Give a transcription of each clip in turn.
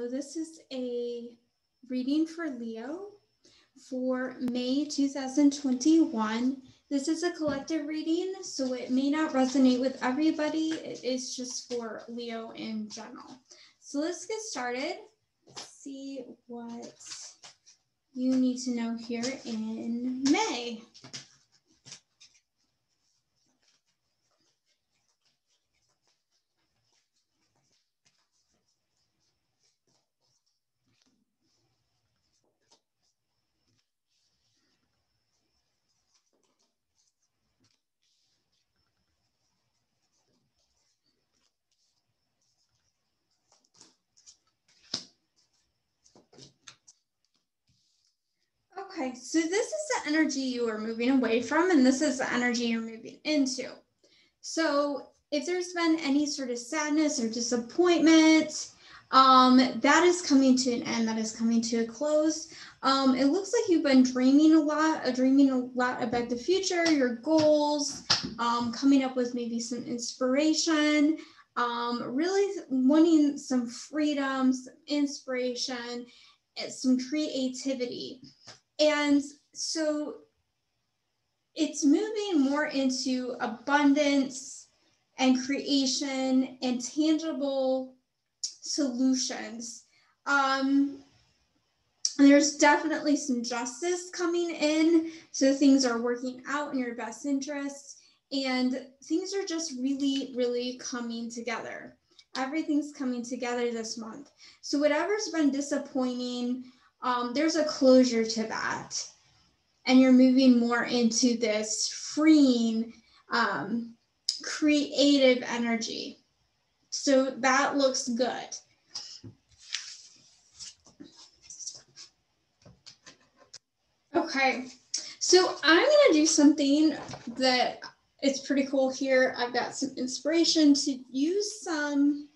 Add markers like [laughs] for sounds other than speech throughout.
So this is a reading for Leo for May 2021. This is a collective reading, so it may not resonate with everybody. It is just for Leo in general. So let's get started. see what you need to know here in May. Okay, so this is the energy you are moving away from, and this is the energy you're moving into. So if there's been any sort of sadness or disappointment, um, that is coming to an end, that is coming to a close. Um, it looks like you've been dreaming a lot, uh, dreaming a lot about the future, your goals, um, coming up with maybe some inspiration, um, really wanting some freedom, some inspiration, some creativity. And so it's moving more into abundance and creation and tangible solutions. Um, there's definitely some justice coming in. So things are working out in your best interest and things are just really, really coming together. Everything's coming together this month. So whatever's been disappointing, um, there's a closure to that. And you're moving more into this freeing, um, creative energy. So that looks good. Okay, so I'm gonna do something that it's pretty cool here. I've got some inspiration to use some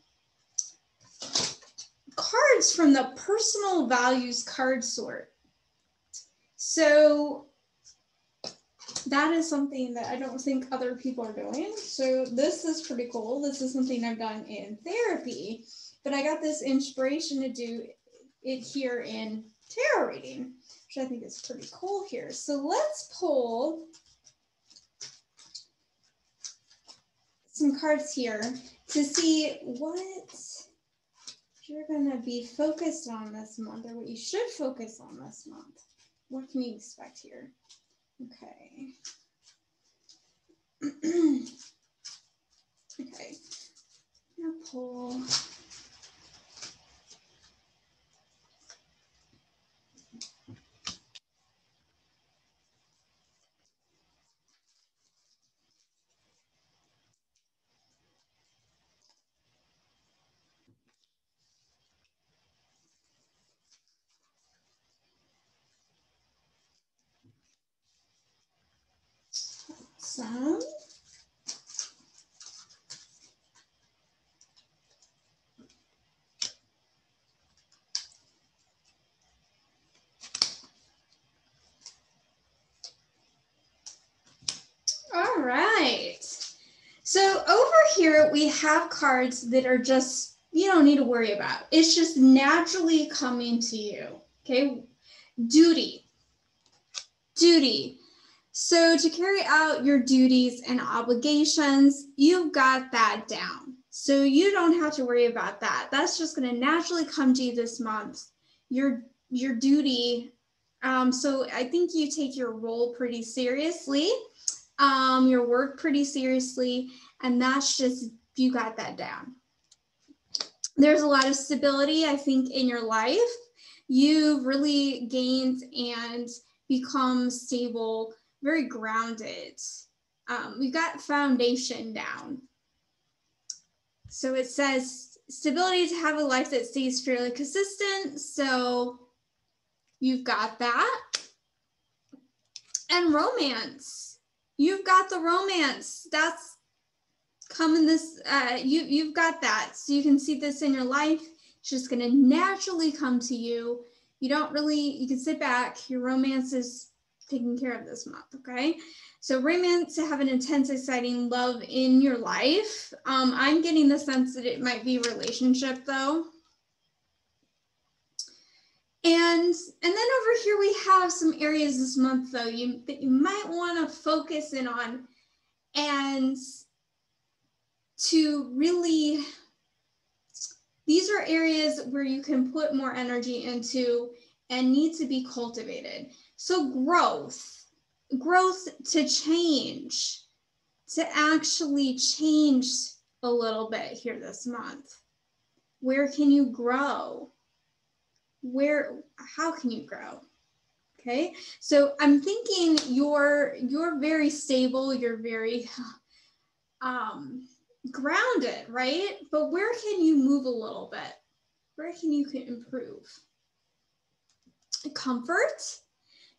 cards from the personal values card sort. So that is something that I don't think other people are doing. So this is pretty cool. This is something I've done in therapy, but I got this inspiration to do it here in tarot reading, which I think is pretty cool here. So let's pull some cards here to see what you're going to be focused on this month or what you should focus on this month. What can you expect here? Okay. [clears throat] okay. Now pull some. All right. So over here, we have cards that are just, you don't need to worry about. It's just naturally coming to you. Okay. Duty. Duty. So to carry out your duties and obligations, you've got that down. So you don't have to worry about that. That's just going to naturally come to you this month. Your your duty. Um, so I think you take your role pretty seriously, um, your work pretty seriously, and that's just you got that down. There's a lot of stability, I think, in your life. You've really gained and become stable very grounded. Um, we've got foundation down. So it says stability to have a life that stays fairly consistent. So you've got that. And romance. You've got the romance. That's coming this, uh, you, you've got that. So you can see this in your life. It's just going to naturally come to you. You don't really, you can sit back. Your romance is taken care of this month, okay? So romance to have an intense, exciting love in your life. Um, I'm getting the sense that it might be relationship though. And and then over here we have some areas this month though you that you might want to focus in on and to really these are areas where you can put more energy into and need to be cultivated. So growth, growth to change, to actually change a little bit here this month. Where can you grow? Where, how can you grow? Okay, so I'm thinking you're you're very stable, you're very [laughs] um, grounded, right? But where can you move a little bit? Where can you improve? Comfort.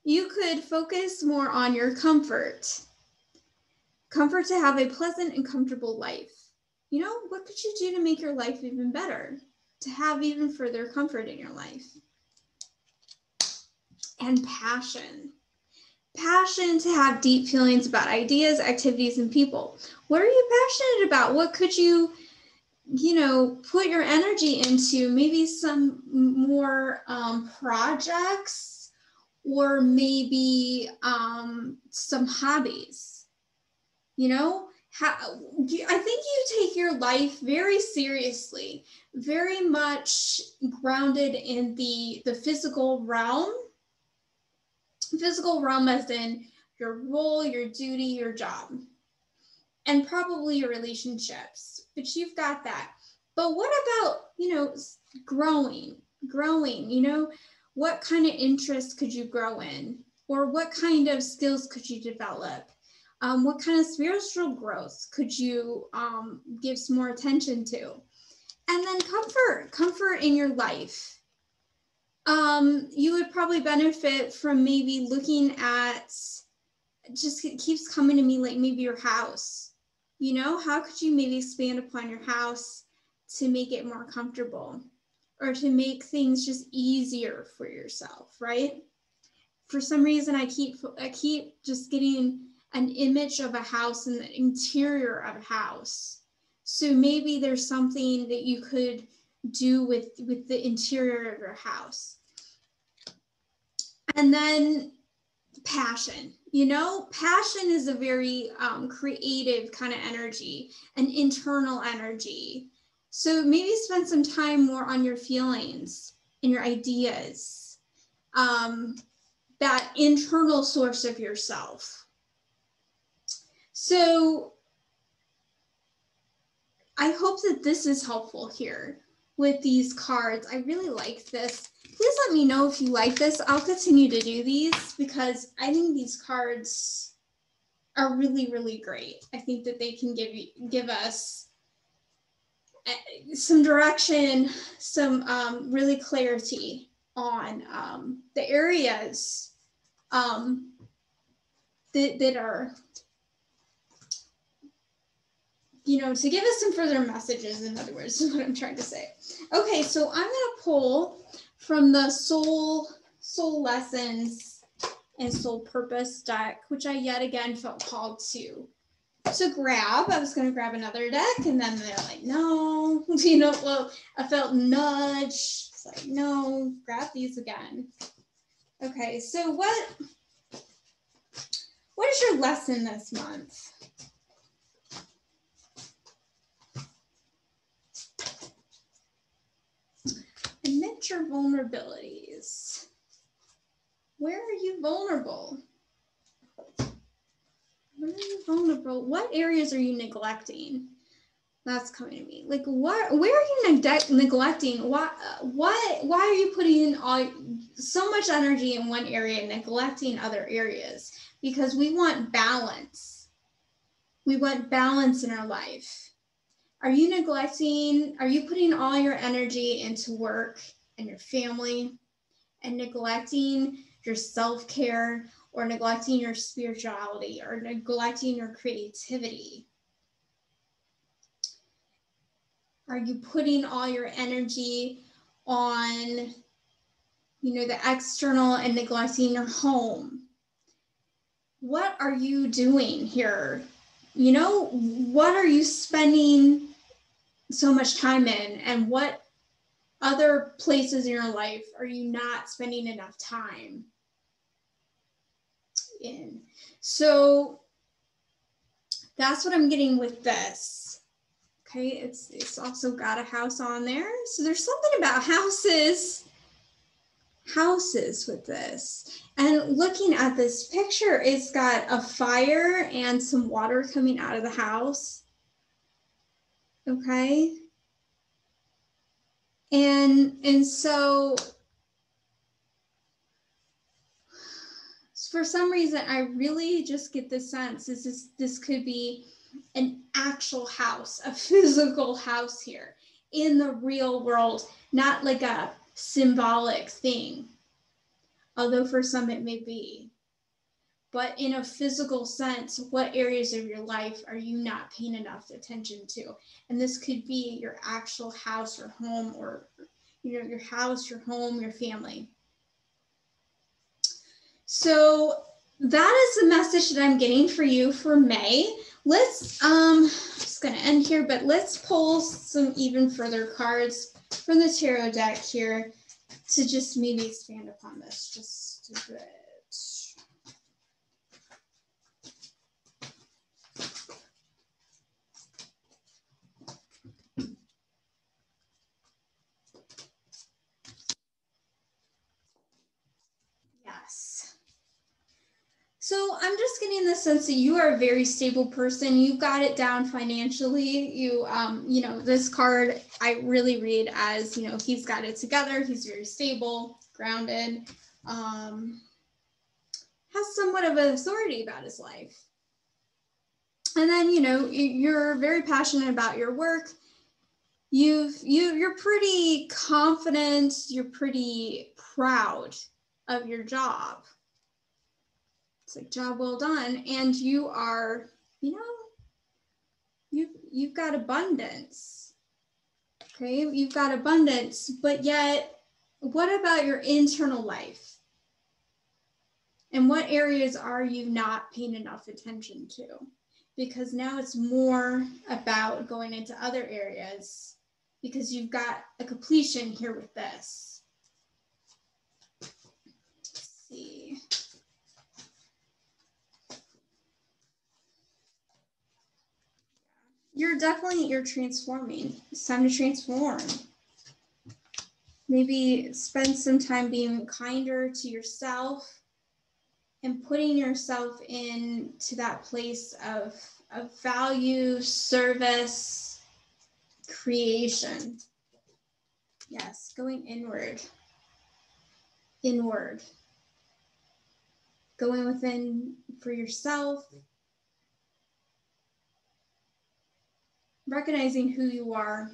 You could focus more on your comfort. Comfort to have a pleasant and comfortable life. You know, what could you do to make your life even better? To have even further comfort in your life. And passion passion to have deep feelings about ideas, activities, and people. What are you passionate about? What could you, you know, put your energy into? Maybe some more um, projects or maybe um, some hobbies. You know, how, I think you take your life very seriously, very much grounded in the the physical realm physical realm as in your role, your duty, your job, and probably your relationships. But you've got that. But what about, you know, growing, growing, you know, what kind of interests could you grow in? Or what kind of skills could you develop? Um, what kind of spiritual growth could you um, give some more attention to? And then comfort, comfort in your life um, you would probably benefit from maybe looking at just it keeps coming to me like maybe your house you know how could you maybe expand upon your house to make it more comfortable or to make things just easier for yourself right? For some reason i keep i keep just getting an image of a house and the interior of a house. So maybe there's something that you could do with with the interior of your house. And then passion you know passion is a very um, creative kind of energy an internal energy so maybe spend some time more on your feelings and your ideas um, that internal source of yourself so i hope that this is helpful here with these cards i really like this please let me know if you like this. I'll continue to do these because I think these cards are really, really great. I think that they can give you, give us some direction, some um, really clarity on um, the areas um, that, that are, you know, to give us some further messages, in other words, [laughs] is what I'm trying to say. Okay, so I'm going to pull from the Soul Soul Lessons and Soul Purpose deck, which I yet again felt called to to grab. I was going to grab another deck, and then they're like, "No," [laughs] you know. Well, I felt nudge. It's like, "No, grab these again." Okay, so what what is your lesson this month? Admit your vulnerabilities. Where are you vulnerable? Vulnerable? What areas are you neglecting? That's coming to me. Like, what? Where are you neg- neglecting? Why? Why? Why are you putting in all so much energy in one area and neglecting other areas? Because we want balance. We want balance in our life are you neglecting, are you putting all your energy into work and your family and neglecting your self care or neglecting your spirituality or neglecting your creativity? Are you putting all your energy on, you know, the external and neglecting your home? What are you doing here? You know, what are you spending so much time in and what other places in your life are you not spending enough time in? So that's what I'm getting with this. Okay, it's it's also got a house on there. So there's something about houses houses with this. And looking at this picture, it's got a fire and some water coming out of the house. Okay. And and so for some reason I really just get the sense this is this could be an actual house, a [laughs] physical house here in the real world, not like a symbolic thing, although for some it may be. But in a physical sense, what areas of your life are you not paying enough attention to? And this could be your actual house or home, or you know, your house, your home, your family. So that is the message that I'm getting for you for May. Let's um just gonna end here, but let's pull some even further cards from the tarot deck here to just maybe expand upon this just a bit. So I'm just getting the sense that you are a very stable person. You've got it down financially. You, um, you know, this card I really read as, you know, he's got it together. He's very stable, grounded, um, has somewhat of an authority about his life. And then, you know, you're very passionate about your work. You've you you're pretty confident. You're pretty proud of your job like job well done. And you are you know you've you've got abundance. Okay? You've got abundance. But yet what about your internal life? And what areas are you not paying enough attention to? Because now it's more about going into other areas because you've got a completion here with this. Let's see you're definitely you're transforming. It's time to transform. Maybe spend some time being kinder to yourself and putting yourself into that place of, of value, service, creation. Yes, going inward. Inward. Going within for yourself, recognizing who you are.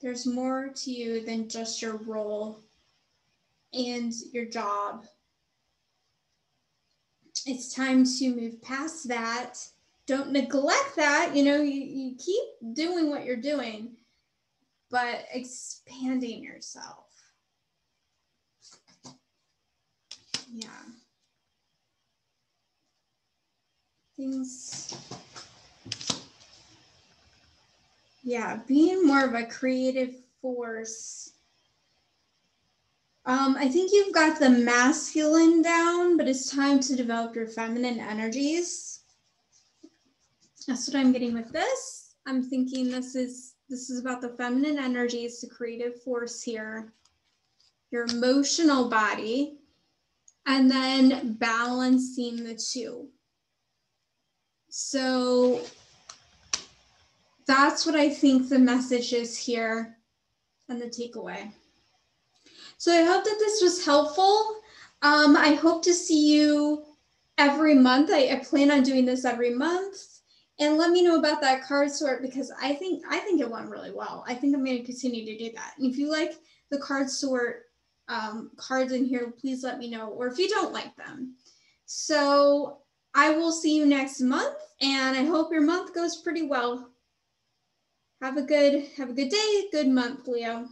There's more to you than just your role and your job. It's time to move past that. Don't neglect that. You know, you, you keep doing what you're doing, but expanding yourself. Yeah. Things yeah, being more of a creative force. Um, I think you've got the masculine down, but it's time to develop your feminine energies. That's what I'm getting with this. I'm thinking this is this is about the feminine energies, the creative force here, your emotional body, and then balancing the two. So that's what I think the message is here and the takeaway. So I hope that this was helpful. Um, I hope to see you every month. I, I, plan on doing this every month. And let me know about that card sort because I think I think it went really well. I think I'm going to continue to do that. And if you like the card sort um, cards in here, please let me know. Or if you don't like them. So I will see you next month, and I hope your month goes pretty well. Have a good have a good day, good month, Leo.